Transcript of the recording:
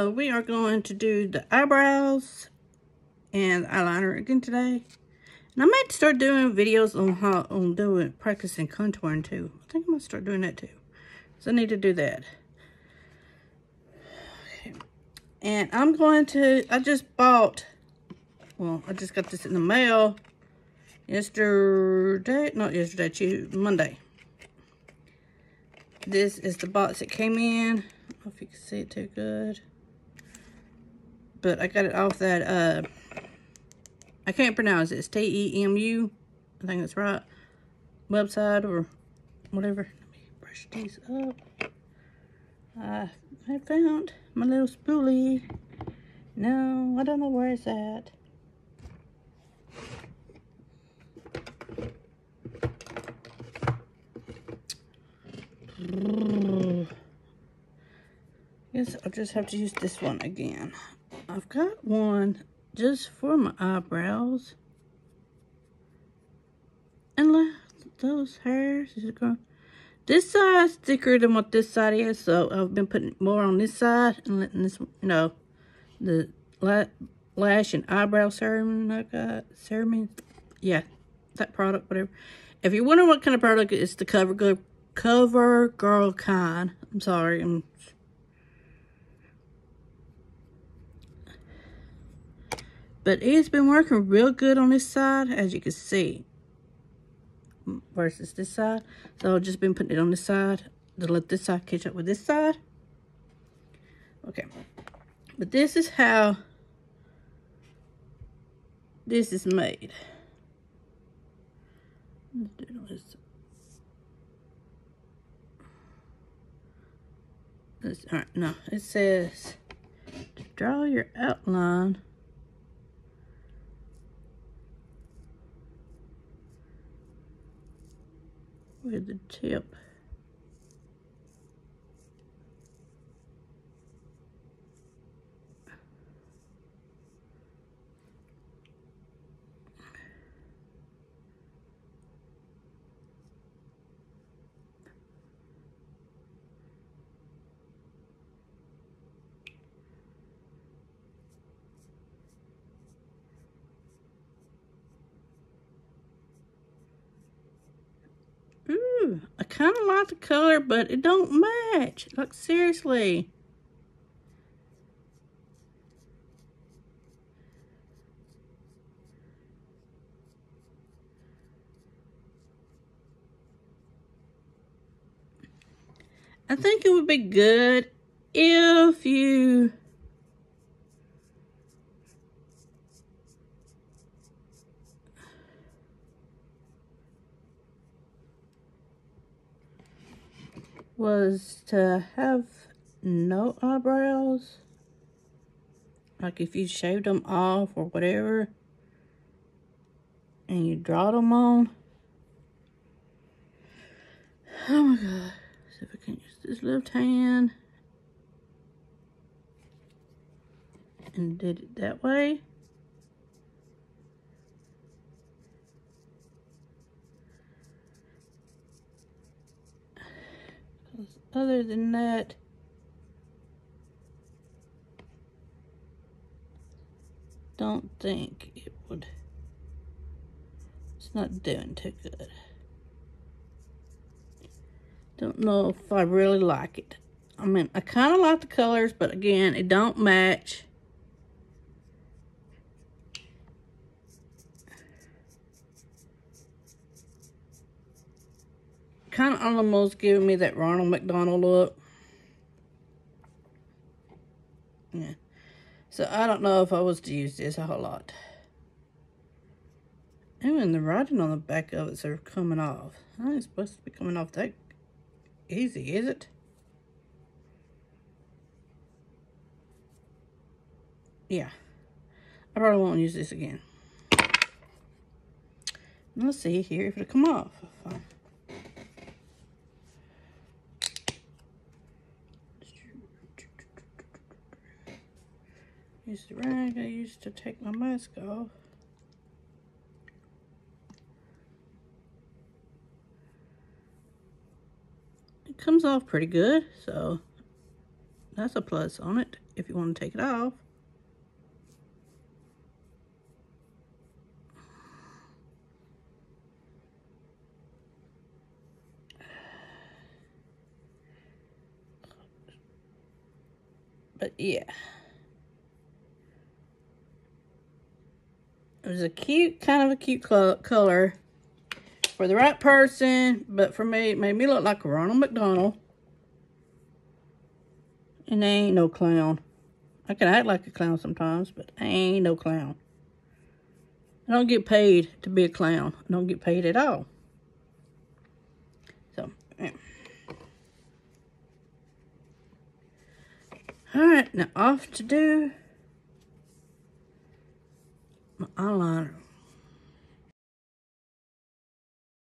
So we are going to do the eyebrows and eyeliner again today. And I might start doing videos on how on doing practicing contouring too. I think I'm gonna start doing that too. So I need to do that. Okay. And I'm going to, I just bought, well, I just got this in the mail yesterday, not yesterday, Tuesday, Monday. This is the box it came in. I don't know if you can see it too good. But I got it off that, uh, I can't pronounce it. It's T-E-M-U. I think that's right. Website or whatever. Let me brush these up. I had found my little spoolie. No, I don't know where it's at. Guess I'll just have to use this one again. I've got one just for my eyebrows. And look, those hairs is going. This side's thicker than what this side is, so I've been putting more on this side and letting this, you know, the lash and eyebrow serum I got. Serum, yeah, that product, whatever. If you're wondering what kind of product it's the Cover Girl, Cover Girl kind. I'm sorry, I'm But it's been working real good on this side, as you can see, versus this side. So I've just been putting it on this side to let this side catch up with this side. Okay. But this is how this is made. This, all right, no, it says to draw your outline with the tip. I kind of like the color, but it don't match. Like, seriously. I think it would be good if you was to have no eyebrows. Like if you shaved them off or whatever and you draw them on. Oh my god. See if I can use this left hand. And did it that way. Other than that, don't think it would, it's not doing too good. Don't know if I really like it. I mean, I kind of like the colors, but again, it don't match. Kind of almost giving me that Ronald McDonald look. Yeah. So I don't know if I was to use this a whole lot. Even the writing on the back of it are coming off. I ain't supposed to be coming off that easy, is it? Yeah. I probably won't use this again. Let's see here if it'll come off. Use the rag I used to take my mask off. It comes off pretty good, so That's a plus on it if you want to take it off. But yeah. Was a cute, kind of a cute color for the right person, but for me, it made me look like Ronald McDonald. And I ain't no clown. I can act like a clown sometimes, but I ain't no clown. I don't get paid to be a clown. I don't get paid at all. So, yeah. Alright, now off to do my eyeliner.